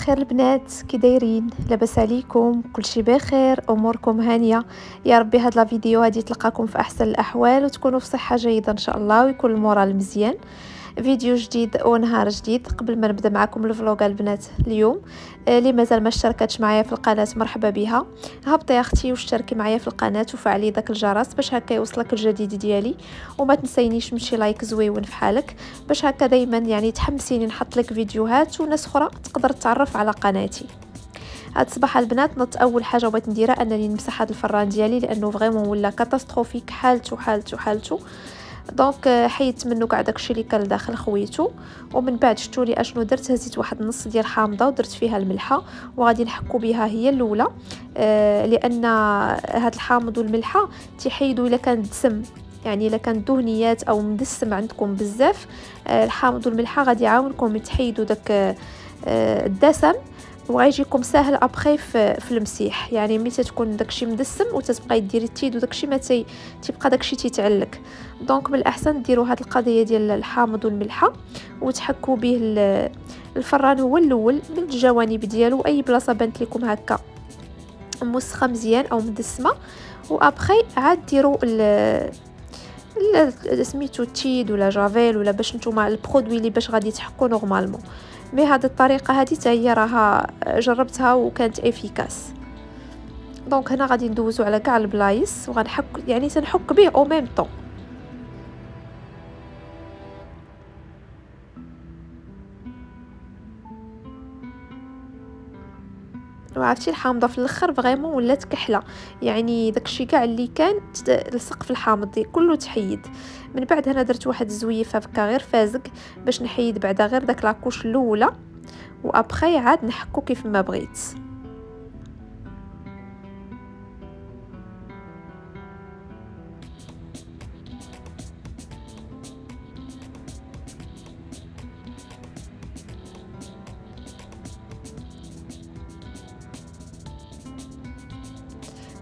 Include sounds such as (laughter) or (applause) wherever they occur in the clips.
الخير البنات كي دايرين؟ لاباس عليكم كلشي بخير أموركم هانية. يا ربي هاد la vidéo هادي تلقاكم في أحسن الأحوال وتكونوا في صحة جيدة إن شاء الله ويكون ال moral مزيان. فيديو جديد ونهار جديد قبل ما نبدأ معكم ال vlog البنات اليوم. اللي آه، مازال ما اشتركتش معايا في القناة مرحبا بها. هبطي يا أختي واشتركي معايا في القناة وفعلي داك الجرس باش هكا يوصلك الجديد ديالي. وما تنسينيش مشي like زويون في حالك باش هكا دائما يعني تحمسيني نحط لك فيديوهات وناس أخرى تقدر تعرف على قناتي. هاد الصباح البنات نط أول حاجة بغيت نديرها أنني نمسح هاد الفران ديالي لأنه vraiment ولا catastrophique حالته حالته حالته donc آه، حيدت منه كاع داكشي اللي كان داخل خويته ومن بعد شفتوا لي أشنو درت هزيت واحد النص ديال حامضة ودرت فيها الملحة وغادي نحكو بها هي الأولى. آه لأن هاد الحامض والملحة تيحيدوا إلا كان دسم. يعني إلا كان دهنيات أو مدسم عندكم بزاف آه الحامض والملحة غادي يعاونكم تحيدوا داك آه الدسم. وغيجيكم ساهل ابخي في, في المسيح. يعني ملي تكون داكشي مدسم وتتبقاي ديري التيد وداكشي ما تي تيبقى داكشي تيتعلق. donc من الاحسن ديروا هاد القضية ديال الحامض والملحه وتحكوا به الفران هو الأول من الجوانب ديالو. أي بلاصة بانت لكم هكا؟ مسخه مزيان أو مدسمة. وابخي عاد ديروا سميتو تيد ولا جافيل ولا باش نتوما ال produit اللي باش غادي تحكوا normalement. هاد الطريقة هذه حتى هي راها جربتها وكانت efficace. donc هنا غادي ندوزو على كاع البلايص وغنحك يعني تنحك به au même temps وعرفتي الحامضة في الأخر vraiment ولات كحلة. يعني داكشي كاع اللي كان لصق في الحامض كله تحيد. من بعد هنا درت واحد الزويفة هكا غير فازق باش نحيد بعدا غير داك la couche الأولى. وأبخي عاد نحكو كيف ما بغيت.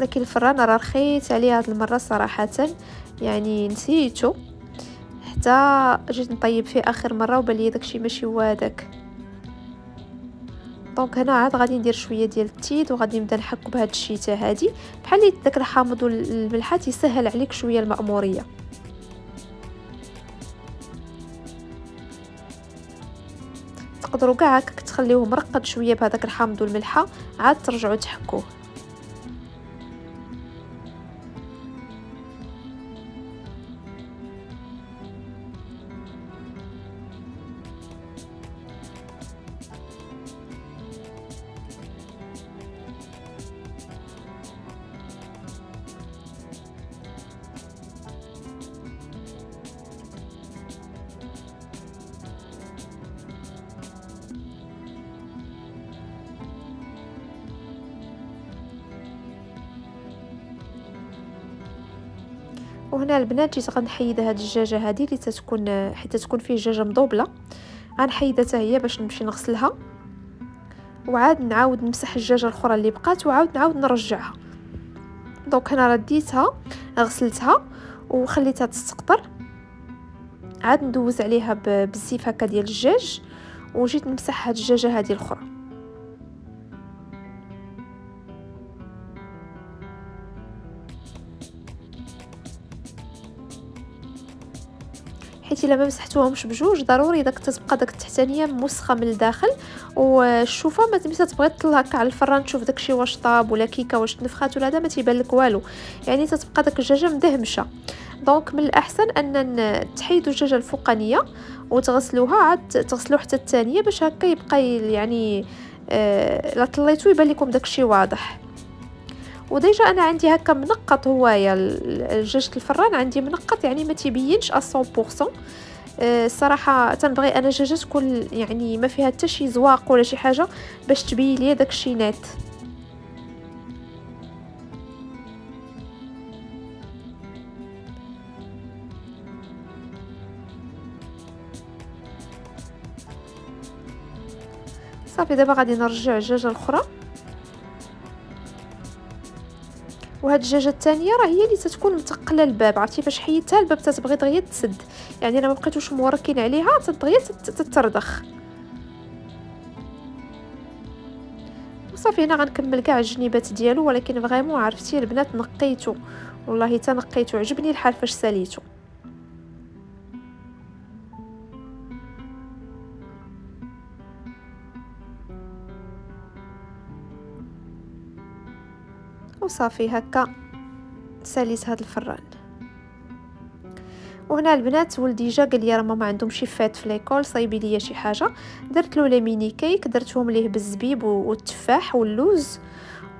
ولكن الفران راه رخيت عليه هاد المرة صراحة. يعني نسيتو. حتى جيت نطيب فيه آخر مرة وبان لي داكشي ماشي هو هذاك donc هنا عاد غادي ندير شوية ديال التيد وغادي نبدا نحك بهاد الشيته هادي. بحال داك الحامض والملحه تيسهل عليك شوية المأمورية. تقدروا كاع هكاك تخليوه مرقد شوية بهذاك الحامض والملحة. عاد ترجعوا تحكوه. وهنا البنات جيت غنحيد هاد الدجاجه هادي اللي تتكون حيت تكون فيه الدجاجه مضوبلة غنحيدها حتى هي باش نمشي نغسلها وعاد نعاود نمسح الدجاجه الأخرى اللي بقات وعاود نعاود نرجعها. دونك هنا رديتها غسلتها وخليتها تستقطر. عاد ندوز عليها بالزيف هكا ديال الدجاج وجيت نمسح هاد الدجاجه هذه الأخرى. حيت إلا ما مسحتوهمش بجوج ضروري داك تتبقى داك التحتانية مسخة من الداخل. والشوفه ما ملي تبغي تطلع هكا على الفران تشوف داكشي واش طاب ولا كيكة واش تنفخات ولا هذا ما تيبان لك والو. يعني تتبقى داك الجاجه مدهمشه donc من الأحسن أن تحيدوا الجاجه الفوقانية وتغسلوها عاد تغسلوا حتى الثانية باش هكا يبقى يعني آه لا طليتو يبان لكم داكشي واضح. و déjà أنا عندي هكا منقط هوايا الجاجة الفران عندي منقط يعني ما تيبينش 100% الصراحة تنبغي أنا الدجاجه تكون يعني ما فيها حتى شي زواق ولا شي حاجة باش تبين لي داك الشي نات. صافي دابا غادي نرجع الدجاجه الأخرى. وهاد الدجاجه الثانية راه هي اللي تتكون متقلة الباب عرفتي؟ فاش حيدتها الباب تتبغي دغيا تسد. يعني أنا ما بقيتوش موركين عليها تدغيا تتردخ. صافي هنا غنكمل كاع الجنيبات ديالو ولكن vraiment عرفتي البنات نقيتو. والله تنقيتو عجبني الحال فاش ساليتو. وصافي هكا ساليت هاد الفران. وهنا البنات ولدي جا قال لي راه ماما عندهم شي فات في l'école صايبي ليا شي حاجة. درت له les mini cakes درتهم ليه بالزبيب والتفاح واللوز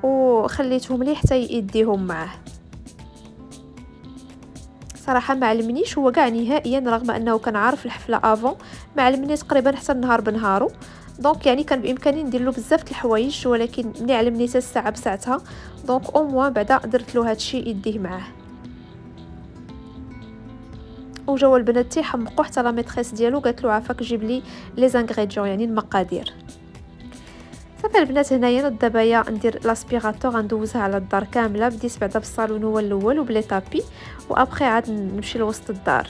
وخليتهم ليه حتى يديهم معاه. صراحة ما علمنيش هو كاع نهائيا رغم أنه كان عارف الحفلة avant ما علمني تقريبا حتى النهار بنهارو donc يعني كان بإمكاني ندير له بزاف الحوايج ولكن ملي علمني حتى الساعة بساعتها. donc au moins بعدا درت له هادشي يديه معاه وجاو البنات تيحمقوا حتى la maîtresse ديالو قالت له عافاك جيب لي les ingrédients يعني المقادير صافي البنات هنايا دابا ندير l'aspirateur غندوزها على الدار كامله بديت بعدا بالصالون هو الأول وب les tapis وابخي عاد نمشي لوسط الدار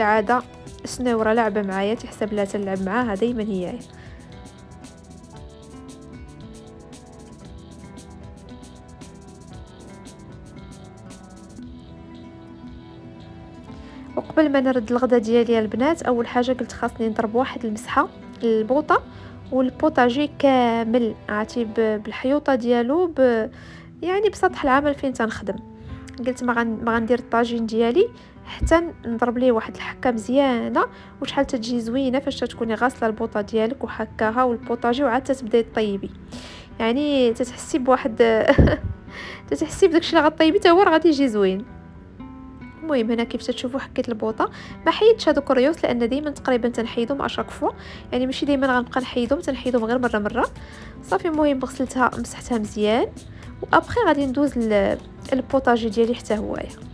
وكيف العاده سناوره لعبة معايا تحسب لها تلعب معاها دائما هي. وقبل ما نرد الغدا ديالي البنات أول حاجة قلت خاصني نضرب واحد المسحة للبوطه والبوطاجي كامل عرفتي بالحيوطة ديالو ب يعني بسطح العمل فين تنخدم. قلت ما غندير الطاجين ديالي حتى نضرب ليه واحد الحكة مزيانة وشحال تجي زوينة فاش تكوني غاسلة البوطة ديالك وحكاها والبوطاجي وعاد تبداي طيبي. يعني تتحسي بواحد (laughs) تتحسي بداكشي اللي غطيبي حتى هو راه غادي يجي زوين. المهم هنا كيف تشوفوا حكيت البوطة. ما حيدتش هذوك الريوس لأن ديما تقريبا تنحيدهم اشاك فوا يعني ماشي ديما غنبقى نحيدهم تنحيدهم غير مرة مرة. صافي المهم غسلتها مسحتها مزيان. وأبخي غادي ندوز البوطاجي ديالي حتى هوايا.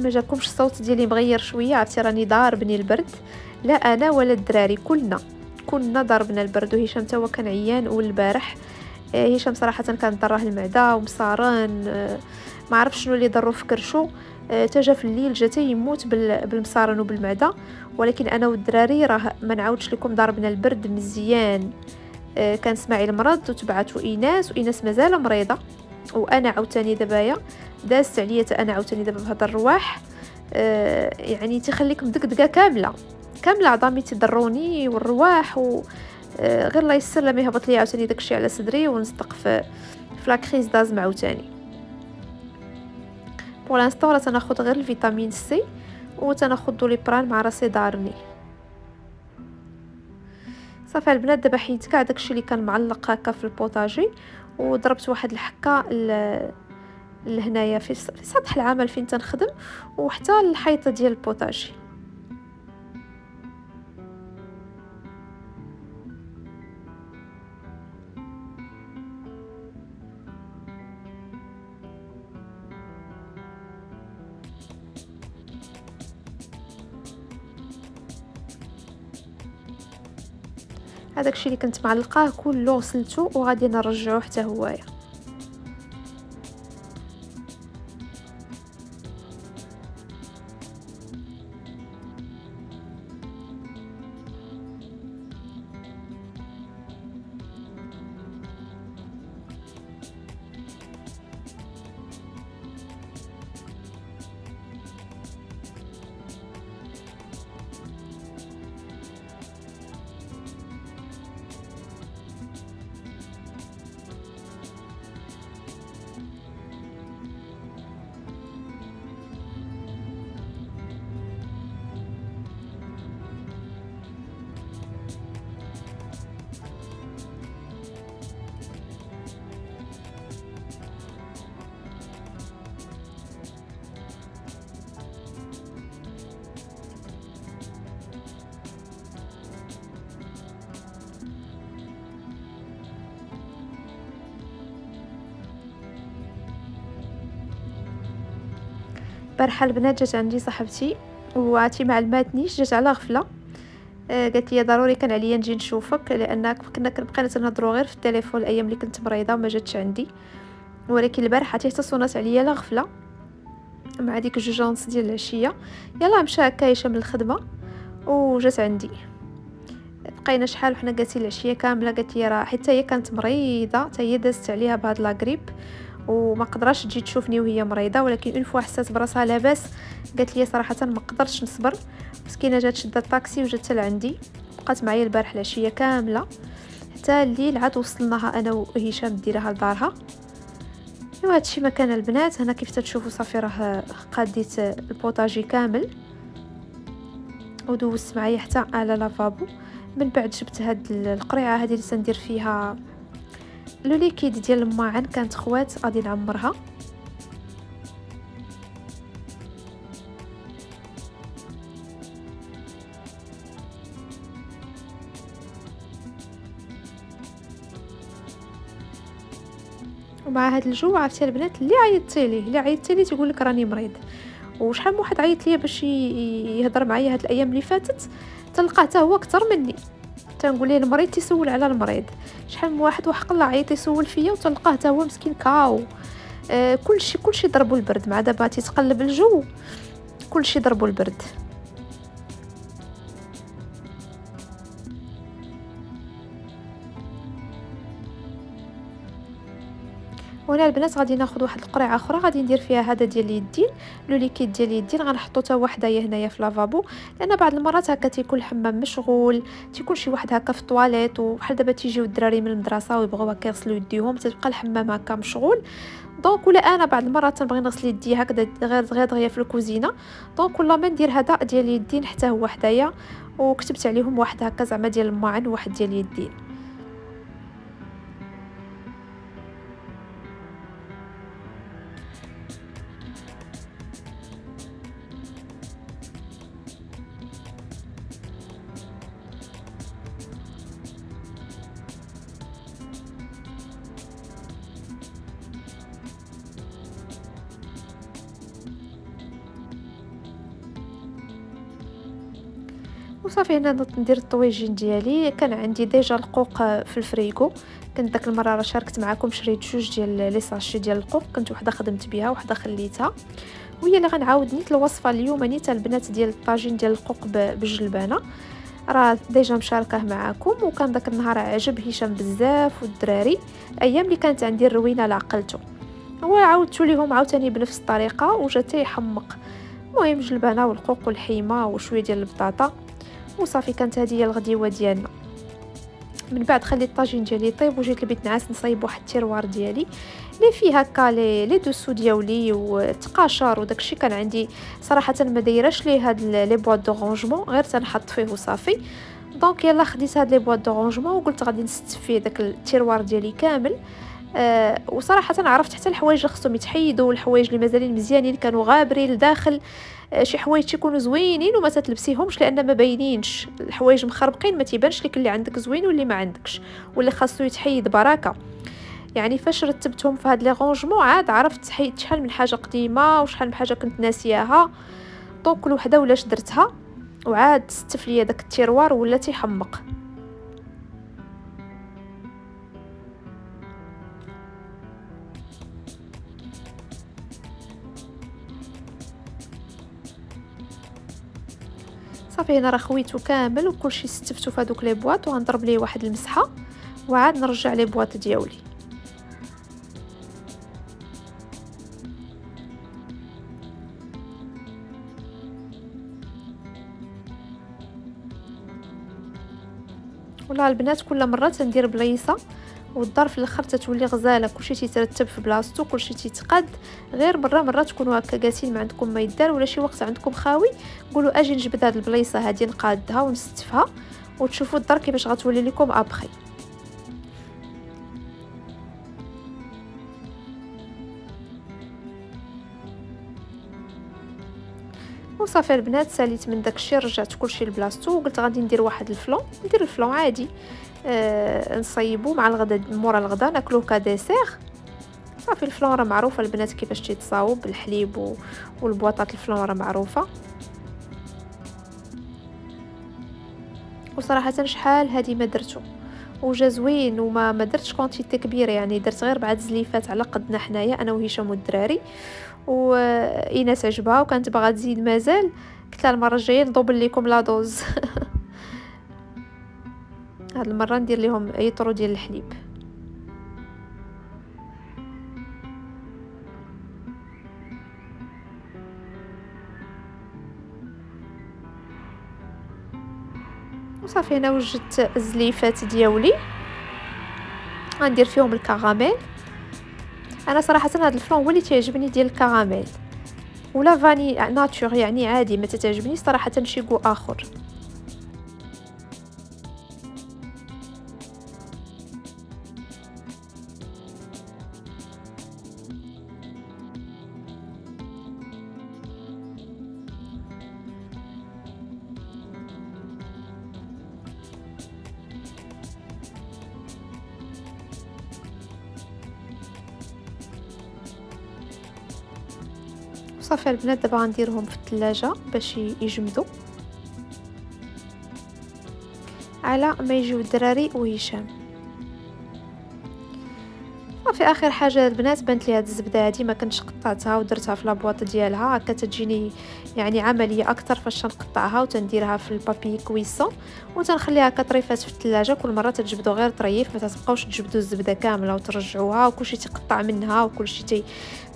ما جاكمش الصوت ديالي مغير شوية عرفتي؟ راني ضاربني البرد. لا أنا ولا الدراري كلنا. كنا ضربنا البرد وهشام تا هو كان عيان والبارح. آه، هشام صراحة كان ضراه المعدة ومصارن. آه، ما عرفش شنو اللي ضرو في كرشو. آه، تجا في الليل جا يموت بالمصارن وبالمعدة. ولكن أنا والدراري راه ما نعاودش لكم ضربنا البرد مزيان. كان إسماعيل مرض وتبعته إيناس وإيناس مازال مريضة. وأنا عاوتاني دابايا. دازت عليا أنا عاوتاني دابا بهاد الرواح. آه يعني تخليك مدقدقه كاملة. كاملة عظامي تضروني والرواح و آه غير الله يسر لما يهبط لي عاوتاني داكشي على صدري ونصدق في في la crise d'asthme عاوتاني. pour l'instant راه تناخذ غير ال vitamine C و تناخذ Doliprane مع راسي دارني. صافي البنات دابا حيت كاع داكشي اللي كان معلق هكا في البوطاجي وضربت واحد الحكة لهنايا في سطح العمل فين تنخدم وحتى الحيطة ديال البوطاجي هذاك الشيء اللي كنت معلقاه كله غسلته وغادي نرجعوه حتى هوايه البارحه البنات جات عندي صاحبتي وعاتي ما علماتنيش جات على غفلة. آه قالت لي ضروري كان عليا نجي نشوفك لأن كنا بقينا تنهضروا غير في التليفون الأيام اللي كنت مريضة وما جاتش عندي. ولكن البارحه حتى تصونات عليا لا غفلة. مع ديك جوج ديال العشية. يلا مشى هكا هشام للخدمه وجات عندي. بقينا شحال وحنا جالسين العشية كاملة قالت لي راه حتى هي كانت مريضة حتى هي دازت عليها بهاد لا غريب. وما قدراش تجي تشوفني وهي مريضة ولكن une fois حسات براسها لاباس قالت لي صراحة ما قدرتش نصبر. مسكينة جات شدت الطاكسي وجات لعندي بقات معايا البارح العشية كاملة. حتى الليل عاد وصلناها أنا وهشام ديرها لدارها. إيوا هادشي مكان البنات. هنا كيف تشوفوا صافي راه قاديت البوطاجي كامل. ودوزت معايا حتى على lavabo. من بعد جبت هاد القريعة هذه اللي سندير فيها لو ليكيد ديال الماعن كانت خوات غادي نعمرها. ومع هاد الجو عرفتي البنات اللي عيطتي ليه؟ اللي عيطتي ليه تيقول لك راني مريض. وشحال من واحد عيط ليا باش يهضر معايا هاد الأيام اللي فاتت تلقاه حتى هو أكثر مني. تنقول ليه المريض تيسول على المريض؟ شحال من واحد وحق الله عيط يسول فيا وتلقاه حتى هو مسكين كاو. آه كلشي كلشي ضربوا البرد. مع دابا تيتقلب الجو كلشي ضربوا البرد. وهنا البنات غادي ناخذ واحد القرعة أخرى غادي ندير فيها هذا ديال اليدين لو ليكيد ديال اليدين غنحطو حتى وحدايا هنايا في لافابو لأن بعض المرات هكا تيكون الحمام مشغول تيكون شي واحد هكا في الطواليت وبحال دابا تيجيو الدراري من المدرسة ويبغيو هكا يغسلوا يديهم تتبقى الحمام هكا مشغول. donc ولا أنا بعض المرات تنبغي نغسل يدي هكذا غير دغيا دغيا في الكوزينة. donc ولا ما ندير هذا ديال اليدين حتى هو حدايا وكتبت عليهم واحد هكا زعما ديال الماعن وواحد ديال اليدين وصافي هنا ندير الطويجين ديالي. كان عندي déjà القوق في الفريغو كنت داك المرة راه شاركت معكم شريت جوج ديال les sachets ديال القوق. كنت وحدة خدمت بها وحدة خليتها. وهي اللي غنعاود نيت الوصفة اليوم. نيت البنات ديال الطاجين ديال القوق بالجلبانة. راه déjà مشاركة معكم. وكان داك النهار عجب هشام بزاف والدراري. الأيام اللي كانت عندي الروينة لعقلته هو عاودت ليهم عاوتاني بنفس الطريقة وجا يحمق. المهم جلبانة والقوق والحيمة وشوية ديال البطاطا. وصافي كانت هذه هي الغديوه ديالنا من بعد خليت الطاجين ديالي طيب وجيت لبيت نعاس نصايب واحد ال tiroir ديالي. اللي فيه هكا لي les dessous ديالي وتقاشر وداكشي. كان عندي صراحة ما دايراش ليه هاد les boîtes de rangement غير تنحط فيه وصافي. donc يلا خديت هاد les boîtes de rangement وقلت غادي نستف فيه داك ال tiroir ديالي كامل. أه وصراحة عرفت حتى الحوايج اللي خصهم يتحيدوا والحوايج اللي مازالين مزيانين كانوا غابرين لداخل. آه، شي حوايج تيكونوا زوينين وما تتلبسيهمش لأن ما باينينش. الحوايج مخربقين ما تيبانش لك اللي عندك زوين واللي ما عندكش واللي خاصو يتحيد بركة. يعني فاش رتبتهم في هاد les rangements عاد عرفت شحال من حاجة قديمة وشحال من حاجة كنت ناسياها. donc كل وحده ولاش درتها؟ وعاد ستف ليا داك ال tiroir ولا تيحمق. صافي هنا راه خويتو كامل وكلشي ستفتو في هذوك لي بواط وغنضرب ليه واحد المسحة وعاد نرجع لي بواط ديالي. ولا البنات كل مرة تندير بليصه والدار في الآخر تتولي غزالة. كلشي تيترتب في بلاصتو كلشي تيتقاد. غير مره مرة تكونوا هكا جالسين ما عندكم ما يدار ولا شي وقت عندكم خاوي قولوا أجي نجبد هاد البليصه هادي نقادها ونستفها وتشوفوا الدار كيفاش غتولي لكم أبخي. وصافي البنات ساليت من داكشي رجعت كلشي لبلاصتو وقلت غادي ندير واحد الفلون ندير الفلون عادي. آه نصيبو مع الغدا مورا الغدا ناكلوه كديسير صافي الفلون راه معروفة البنات كيفاش تيتصاوب بالحليب. والبنات ال flan راه معروفة. وصراحة شحال هادي ما درتو. وجا زوين وما ما درتش quantité كبيرة يعني درت غير بعد زليفات على قدنا حنايا أنا وهشام والدراري. وايناس عجبها وكانت باغا تزيد مازال. قلت لها المرة الجاية ندوبل لكم la dose. (laughs) هاد المرة ندير لهم يطرو ديال الحليب. وصافي أنا وجدت الزليفات دياولي غندير فيهم الكراميل. أنا صراحة هذا الفلون هو اللي تعجبني ديال الكراميل. ولا فاني ناتور يعني عادي ما تتعجبني صراحة شي كو آخر. صافي البنات دابا غنديرهم في الثلاجه باش يجمدوا. على ما يجيو الدراري وهشام. صافي آخر حاجة البنات بانت لي هاد الزبدة هادي ما كنتش قطعتها ودرتها في لابواط ديالها. هكا تجيني يعني عملية أكثر فاش نقطعها وتنديرها في البابي كويسون وتنخليها كطريفات في الثلاجه كل مرة تجبدوا غير طريف ما تبقاوش تجبدوا الزبدة كاملة وترجعوها وكلشي تيقطع منها وكلشي تي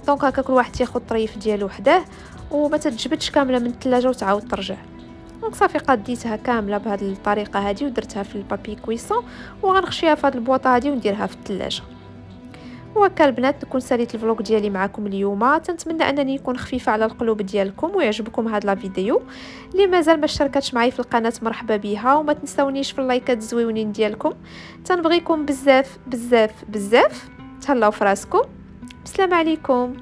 donc هكا كل واحد تياخذ الطريف ديالو وحده وما تتجبدش كاملة من الثلاجه وتعاود ترجع. donc صافي قديتها كاملة بهذه الطريقة هذه ودرتها في ال papier cuisson وغنخشيها في هذه البواطة هذه ونديرها في الثلاجه وهكا البنات نكون ساليت ال vlog ديالي معكم اليوم. تنتمنى أنني نكون خفيفة على القلوب ديالكم ويعجبكم هذا la vidéo. اللي مازال ما اشتركتش معي في القناة مرحبا بها وما تنساونيش في اللايكات الزويونين ديالكم. تنبغيكم بزاف بزاف بزاف تهلاو فراسكم السلام عليكم.